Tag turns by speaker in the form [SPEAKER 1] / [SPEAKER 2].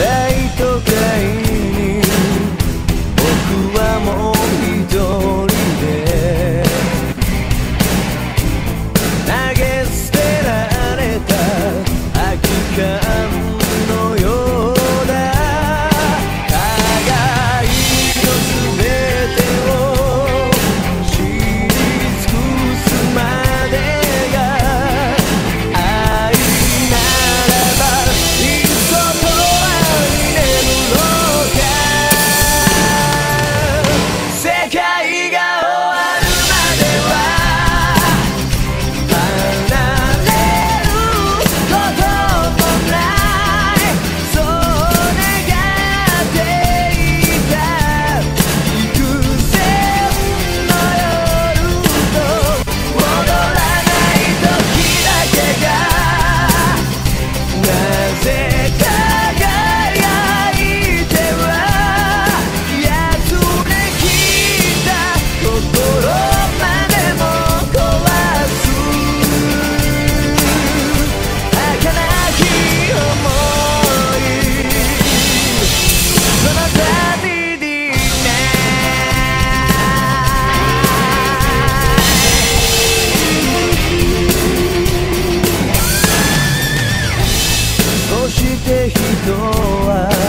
[SPEAKER 1] day to day して人は